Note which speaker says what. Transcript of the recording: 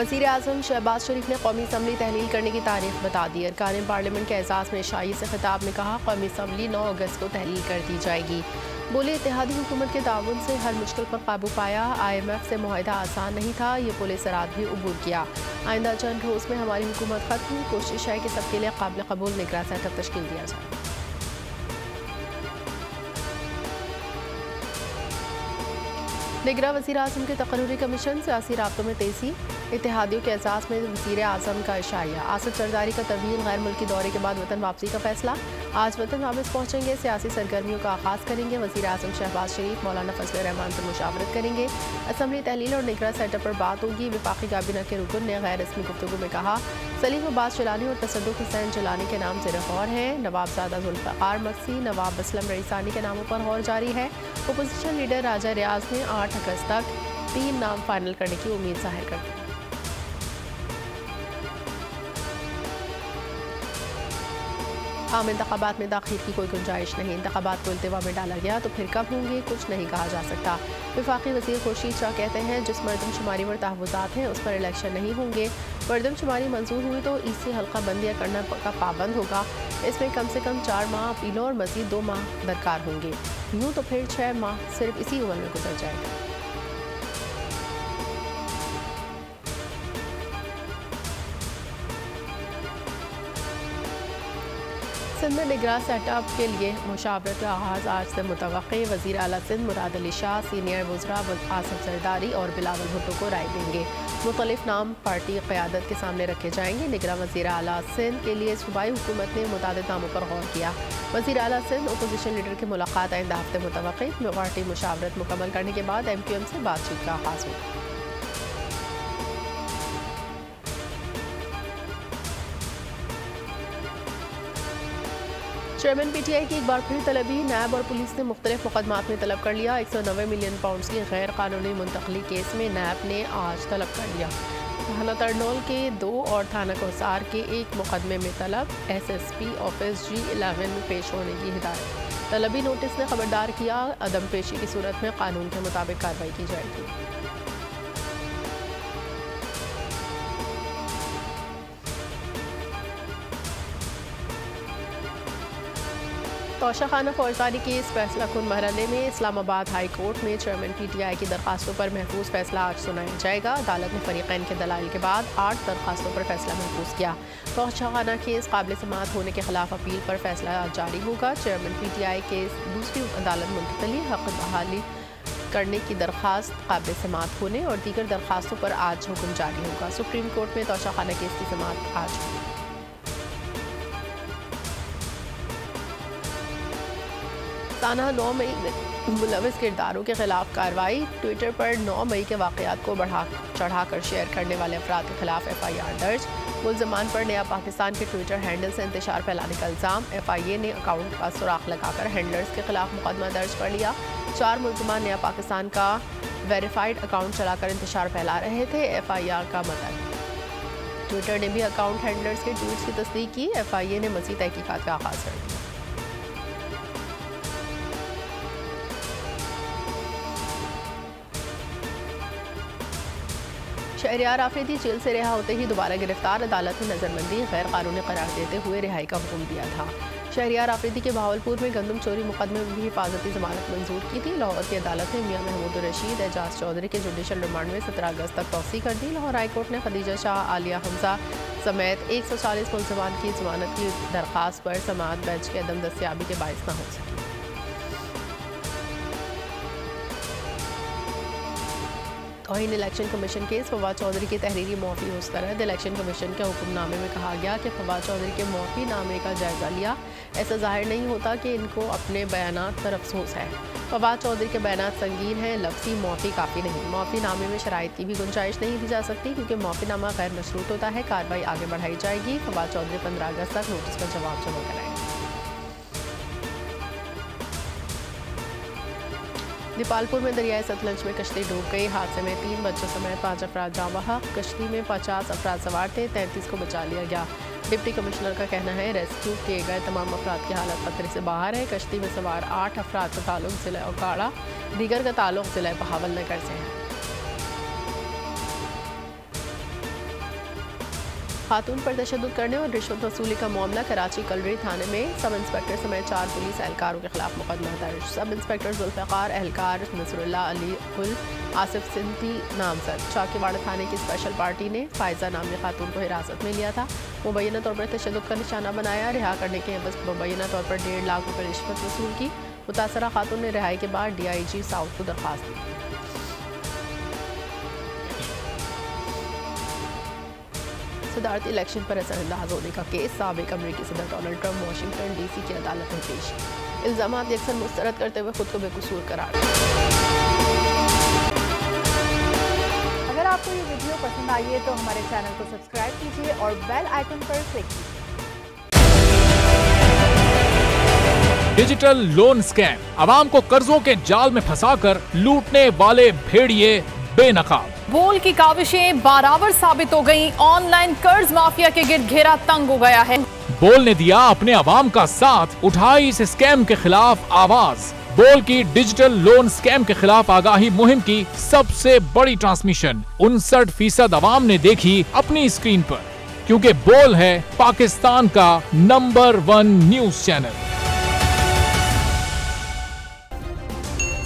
Speaker 1: वज़ीर अजम शहबाज शरीफ ने कौमी असम्बली तहलील करने की तारीख बता दी। अरकान पार्लियामेंट के एजाज़ में शाही से खिताब में कहा, कौमी असम्बली नौ अगस्त को तहलील कर दी जाएगी। बोले इतिहादी हुकूमत के ताउन से हर मुश्किल पर काबू पाया। आई एम एफ़ से माहिदा आसान नहीं था, ये पुलिस रात भी अबूर किया। आइंदा चंद रोज़ में हमारी हुकूमत खत्म, कोशिश है कि सबके लिए काबिल कबूल निगरा सेटअप तश्कील दिया जाए। निगरा वजी अजम के तकरूरी कमीशन सियासी रबतों में तेज़ी। इतिहादियों के एहसास में वज़ीर अजम का इशारा आसद सरदारी का तवील गैर मुल्की दौरे के बाद वतन वापसी का फैसला। आज वतन वापस पहुँचेंगे। सियासी सरगर्मियों का आगाज़ करेंगे। वजी अजम शहबाज शरीफ, मौलाना फजल रहमान से मुशावरत करेंगे। असम्बली तहलील और निगरा सेटअप पर बात होगी। विफाकी काबीना के रुकन ने गैर रस्मी गुफ्तु में कहा सलीम अब्बास जलानी और तसदुक हुसैन जलानी के नाम से गौर है। नवाबजादा जुल्फ़ार मक्सी नवाब असलम रईसानी के नामों पर गौर जारी है। अपोजिशन लीडर राजा रियाज ने आठ अगस्त तक तीन नाम फाइनल करने की उम्मीद ज़ाहिर कर दी। आम इंतबात में दाखिल की कोई गुंजाइश नहीं। इंतबात को अल्तवा में डाला गया तो फिर कब होंगे, कुछ नहीं कहा जा सकता। विफाकी वज़ीर खुर्शीद शाह कहते हैं, जिस मरदमशुमारी पर तहवजात हैं, उस पर इलेक्शन नहीं होंगे। मरदमशुमारी मंजूर हुई तो इससे हल्का बंदियाँ करना का पाबंद होगा। इसमें कम से कम चार माह अपीलों और मजीद दो माह दरकार होंगे। यूँ तो फिर छः माह सिर्फ़ इसी उम्र में गुजर जाएगा। सिंध में निगरा सेटअप के लिए मुशावरत का आगाज़ आज से मुतव वजी अला सिंध मुराद अली शाह, सीनियर वजरा आसफ सरदारी और बिलावल भुट्टो को राय देंगे। मुख्तलिफ़ नाम पार्टी क़्यादत के सामने रखे जाएँगे। निगरा वजी अला सिंध के लिए सूबाई हुकूमत ने मुतद नामों पर गौर किया। वजी अला सिंध अपोजिशन लीडर की मुलाकात आइंदा हफ़्ते मुतव पार्टी मुशावरत मुकम्मल करने के बाद एम क्यू एम से बातचीत का आगाज़ हुआ। चेयरमैन पी टी आई की एक बार फिर तलबी नैब और पुलिस ने मुख्तलिफ़ मुकदमात में तलब कर लिया। एक सौ नब्बे मिलियन पाउंड की गैर कानूनी मुंतकली केस में नैब ने आज तलब कर लिया। थाना तरनौल के दो और थाना कोसार के एक मुकदमे में तलब S S P office G eleven में पेश होने की हिदायत। तलबी नोटिस ने खबरदार किया, अदम पेशी की सूरत में कानून के मुताबिक कार्रवाई की जाएगी। तोशाखाना फौजदारी केस फैसला कुन मरहले में इस्लामाबाद हाई कोर्ट में चेयरमैन पी टी आई की दरखास्तों पर महफूज फैसला आज सुनाया जाएगा। अदालत ने फरीकैन के दलाल के बाद आठ दरखास्तों पर फैसला महफूज किया। तोशाखाना केस काबिल समात होने के खिलाफ अपील पर फैसला जारी होगा। Chairman P T I case दूसरी अदालत मुंतकली, हक बहाली करने की दरख्वास्त काबिल समात होने और दीगर दरखास्तों पर आज हुक्म जारी होगा। सुप्रीम कोर्ट में तोशाखाना केस की समात आज होगी। साना नौ मई में मुलविस किरदारों के खिलाफ कार्रवाई, ट्विटर पर नौ मई के वाकत को बढ़ा, चढ़ाकर शेयर करने वाले अफराद के खिलाफ एफ़ आई आर दर्ज। मुलजमान पर नया पाकिस्तान के ट्विटर हैंडल से इंतज़ार फैलाने का इल्ज़ाम। एफ़ आई ए ने अकाउंट का सुराख लगाकर हैंडलर्स के खिलाफ मुकदमा दर्ज कर लिया। चार मुलजमान नया पाकिस्तान का वेरीफाइड अकाउंट चलाकर इंतज़ार फैला रहे थे एफ़ आई आर का मतलब। ट्विटर ने भी अकाउंट हैंडलर्स के ट्वीट की तस्दीक की। एफ़ आई ए ने मजीद तहकीकत का आगाज़ कर दिया। शहरियार आफरीदी जेल से रिहा होते ही दोबारा गिरफ़्तार। अदालत ने नज़रबंदी गैर कानूनी करार देते हुए रिहाई का हुक्म दिया था। शहरियार आफरीदी के भावलपुर में गंदम चोरी मुकदमे में भी हिफाजती जमानत मंजूर की थी। लाहौर की अदालत ने मियाँ महमूद रशीद, एजाज चौधरी के जुडिशल रिमांड में सत्रह अगस्त तक तोसी कर दी। लाहौर हाईकोर्ट ने खदीजा शाह आलिया हमजा समेत एक सौ चालीस मुलजमान की जमानत की दरख्वास्त पर समात बेंच के अदम दस्याबी के बायस न हो सकी तोहिन election commission case Fawad Chaudhry की तहरीरी मुआफ़ी मुस्तरद इलेक्शन कमीशन के हुक्मनामे में कहा गया कि फवाद चौधरी के मुआफ़ी नामे का जायज़ा लिया। ऐसा ज़ाहिर नहीं होता कि इनको अपने बयान पर अफसोस है। फवाद चौधरी के बयान संगीन हैं, लफ्सी मुआफ़ी काफ़ी नहीं। मौफी नामे में शराइ की भी गुंजाइश नहीं दी जा सकती क्योंकि मुआफ़ीनामा गैर मशरूत होता है। कार्रवाई आगे बढ़ाई जाएगी। फवाद चौधरी पंद्रह अगस्त तक नोटिस का जवाब जमा कराएँगे। दीपालपुर में दरियाए सतलज में कश्ती डूब गई। हादसे में तीन बच्चों समेत पाँच अफराद जाँ बहा कश्ती में पचास अफराद सवार थे, तैंतीस को बचा लिया गया। डिप्टी कमिश्नर का कहना है, रेस्क्यू किए गए तमाम अफराद की हालत खतरे से बाहर है। कश्ती में सवार आठ अफराद का ताल्लुक ज़िला उकाड़ा, दीगर का ताल्लुक ज़िला बहावल नगर से है। खातून पर तशद करने और रिश्वत वसूली का मामला कराची कलरी थाने में सब इंस्पेक्टर समेत चार पुलिस एहलकारों के खिलाफ मुकदमा दर्ज। सब इंस्पेक्टर जुल्फ़ार एहलकार नसरुल्ला अली गुल आसिफ सिंधी नामजद। चाकीवाड़ा थाने की स्पेशल पार्टी ने फायजा नामी खातून को हिरासत में लिया था। मुबैना तौर पर तशद का निशाना बनाया। रिहा करने के बस मुबैना तौर पर डेढ़ लाख रुपये रिश्वत वसूल की। मुतासरा खातून ने रिहाई के बाद डी आई जी साउथ को दरख्वास्त दी। सदारती इलेक्शन पर असरअंदाज होने का केस सबक अमरीकी सदर डोनाल्ड ट्रंप वाशिंगटन डीसी की अदालत में पेश। इल्ज़ाम यकसर मुस्तरद करते हुए खुद को बेकसूर करार।
Speaker 2: अगर आपको ये वीडियो पसंद आई है तो हमारे चैनल को सब्सक्राइब कीजिए और बेल आइकन पर क्लिक कीजिए।
Speaker 3: Digital loan scam. आवाम को कर्जों के जाल में फंसाकर लूटने वाले भेड़िए बेनकाब।
Speaker 4: बोल की काविशें बाराबर साबित हो गईं। ऑनलाइन कर्ज माफिया के गिर घेरा तंग हो गया है।
Speaker 3: बोल ने दिया अपने आवाम का साथ उठाई इस स्कैम के खिलाफ आवाज़। बोल की डिजिटल लोन स्कैम के खिलाफ आगाही मुहिम की सबसे बड़ी ट्रांसमिशन। उनसठ फ़ीसद आवाम ने देखी अपनी स्क्रीन पर। क्योंकि बोल है पाकिस्तान का number one news channel.